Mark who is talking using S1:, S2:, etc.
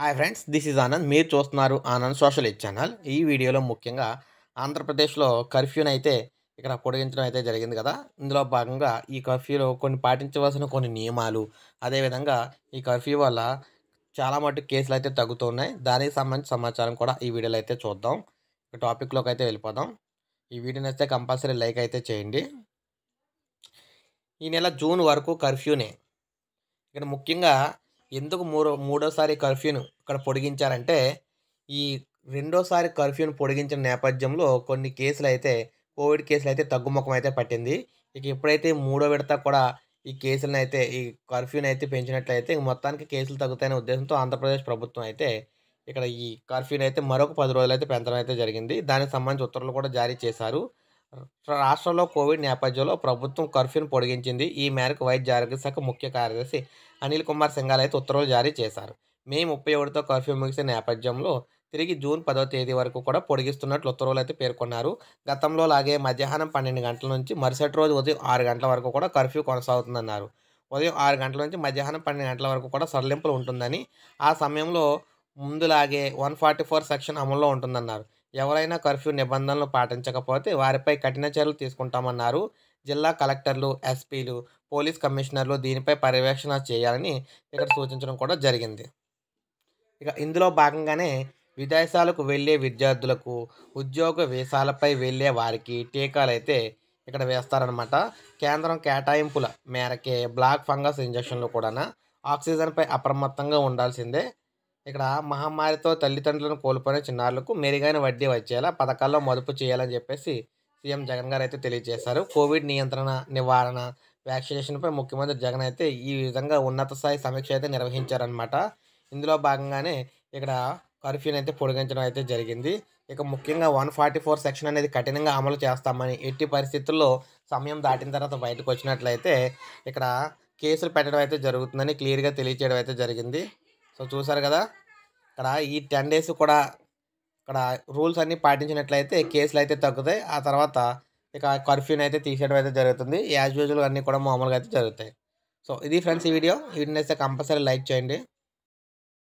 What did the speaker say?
S1: Hi friends this is Anand మీరు చూస్తున్నారు Anand social aid channel ఈ వీడియోలో ముఖ్యంగా ఆంధ్రప్రదేశ్లో కర్ఫ్యూని అయితే ఇక్కడ పొడిగించడం అయితే జరిగింది కదా. ఇందులో భాగంగా ఈ కర్ఫ్యూలో కొన్ని పాటించవలసిన కొన్ని నియమాలు అదేవిధంగా ఈ కర్ఫ్యూ వల్ల చాలా మటు కేసులు అయితే తగ్గుతున్నాయి. దానికి సంబంధించిన సమాచారం కూడా ఈ వీడియోలో అయితే చూద్దాం. ఇక టాపిక్లోకి అయితే వెళ్ళిపోదాం. ఈ వీడియో నచ్చితే కంపల్సరీ లైక్ అయితే చేయండి. ఈ నెల జూన్ వరకు కర్ఫ్యూనే. ఇక్కడ ముఖ్యంగా ఎందుకు మూడో మూడోసారి కర్ఫ్యూను ఇక్కడ పొడిగించారంటే ఈ రెండోసారి కర్ఫ్యూను పొడిగించిన నేపథ్యంలో కొన్ని కేసులు అయితే కోవిడ్ కేసులు అయితే తగ్గుముఖం అయితే పట్టింది. ఇక ఎప్పుడైతే మూడో విడత కూడా ఈ కేసులను అయితే ఈ కర్ఫ్యూని అయితే పెంచినట్లయితే మొత్తానికి కేసులు తగ్గుతాయనే ఉద్దేశంతో ఆంధ్రప్రదేశ్ ప్రభుత్వం అయితే ఇక్కడ ఈ కర్ఫ్యూని అయితే మరొక పది రోజులు అయితే పెంచడం అయితే జరిగింది. దానికి సంబంధించి ఉత్తర్వులు కూడా జారీ చేశారు. రాష్ట్రంలో కోవిడ్ నేపథ్యంలో ప్రభుత్వం కర్ఫ్యూను పొడిగించింది. ఈ మేరకు వైద్య ఆరోగ్య శాఖ ముఖ్య కార్యదర్శి అనిల్ కుమార్ సింఘాల్ అయితే ఉత్తర్వులు జారీ చేశారు. మే ముప్పై ఒకటితో కర్ఫ్యూ ముగిసే నేపథ్యంలో తిరిగి జూన్ పదవ తేదీ వరకు కూడా పొడిగిస్తున్నట్లు ఉత్తర్వులు అయితే పేర్కొన్నారు. గతంలో లాగే మధ్యాహ్నం పన్నెండు గంటల నుంచి మరుసటి రోజు ఉదయం ఆరు గంటల వరకు కూడా కర్ఫ్యూ కొనసాగుతుందన్నారు. ఉదయం ఆరు గంటల నుంచి మధ్యాహ్నం పన్నెండు గంటల వరకు కూడా సడలింపులు ఉంటుందని ఆ సమయంలో ముందులాగే వన్ ఫార్టీ ఫోర్ సెక్షన్ అమల్లో ఉంటుందన్నారు. ఎవరైనా కర్ఫ్యూ నిబంధనలు పాటించకపోతే వారిపై కఠిన చర్యలు తీసుకుంటామన్నారు. జిల్లా కలెక్టర్లు ఎస్పీలు పోలీస్ కమిషనర్లు దీనిపై పర్యవేక్షణ చేయాలని ఇక్కడ సూచించడం కూడా జరిగింది. ఇక ఇందులో భాగంగానే విదేశాలకు వెళ్ళే విద్యార్థులకు ఉద్యోగ వీసాలపై వెళ్ళే వారికి టీకాలు అయితే ఇక్కడ వేస్తారనమాట కేంద్రం కేటాయింపుల మేరకే బ్లాక్ ఫంగస్ ఇంజక్షన్లు కూడా ఆక్సిజన్పై అప్రమత్తంగా ఉండాల్సిందే. ఇక్కడ మహమ్మారితో తల్లిదండ్రులను కోల్పోయిన చిన్నారులకు మెరుగైన వడ్డీ వచ్చేలా పథకాల్లో మదుపు చేయాలని చెప్పేసి సీఎం జగన్ గారు అయితే తెలియజేశారు. కోవిడ్ నియంత్రణ నివారణ వ్యాక్సినేషన్పై ముఖ్యమంత్రి జగన్ అయితే ఈ విధంగా ఉన్నత స్థాయి సమీక్ష అయితే నిర్వహించారనమాట ఇందులో భాగంగానే ఇక్కడ కర్ఫ్యూని అయితే పొడిగించడం అయితే జరిగింది. ఇక ముఖ్యంగా వన్ ఫార్టీ ఫోర్ సెక్షన్ అనేది కఠినంగా అమలు చేస్తామని ఎట్టి పరిస్థితుల్లో సమయం దాటిన తర్వాత బయటకు వచ్చినట్లయితే ఇక్కడ కేసులు పెట్టడం అయితే జరుగుతుందని క్లియర్గా తెలియచేయడం అయితే జరిగింది. సో చూసారు కదా ఇక్కడ ఈ టెన్ డేస్ కూడా ఇక్కడ రూల్స్ అన్నీ పాటించినట్లయితే కేసులు అయితే తగ్గుతాయి. ఆ తర్వాత ఇక కర్ఫ్యూని అయితే తీసేయడం అయితే జరుగుతుంది. యాజ్ యూజువల్ అన్నీ కూడా మామూలుగా అయితే జరుగుతాయి. సో ఇది ఫ్రెండ్స్ ఈ వీడియో ఈ వీడియో అయితే కంపల్సరీ లైక్ చేయండి.